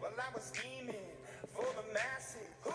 while I was scheming for the masses. Who